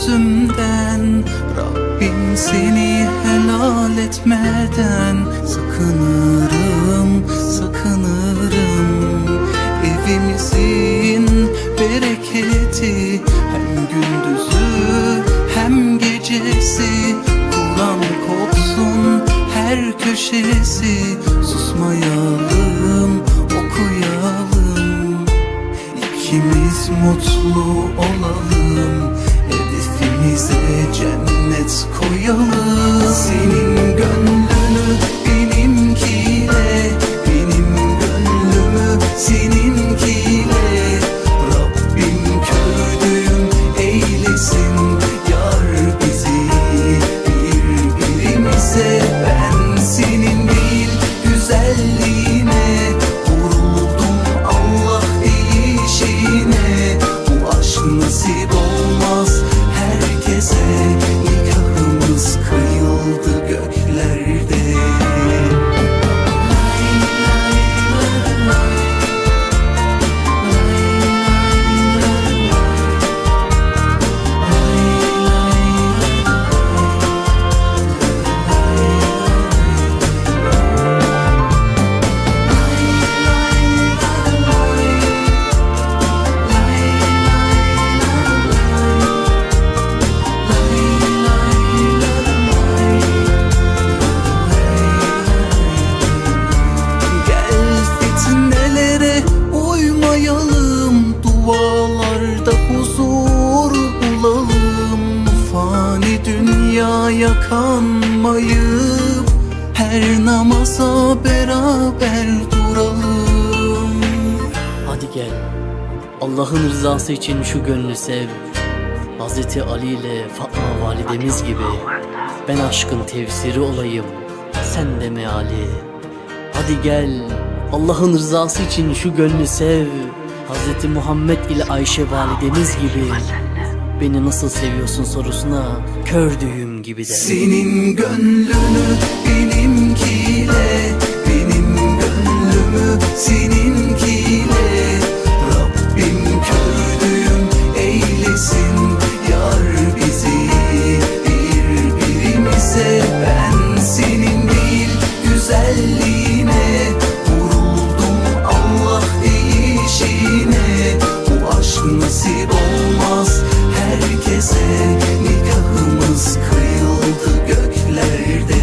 gözümden. Rabbim seni helal etmeden Sakınırım, sakınırım. Evimizin bereketi Hem gündüzü hem gecesi. Kur'an kopsun her köşesi. Susmayalım, okuyalım. İkimiz mutlu olalım. Hedefimize cennet koyalım dünyaya kanmayıp Her namaza beraber duralım. Hadi gel. Allah'ın rızası için şu gönlü sev. Hazreti Ali ile Fatma validemiz gibi. Ben aşkın tefsiri olayım. Sen de meali. Hadi gel. Allah'ın rızası için şu gönlü sev. Hazreti Muhammed ile Ayşe validemiz gibi Beni nasıl seviyorsun sorusuna kör düğüm gibi de. Senin gönlünü benimkiyle Benim gönlümü seninkiyle Rabbim kör düğüm eylesin Yar bizi. Birbirimize Ben senin değil güzelliğine. Vuruldum Allah değişine. Bu aşk nasip olmaz herkese Nikahımız kıyıldı göklerde.